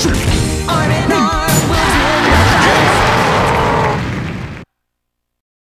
Shit.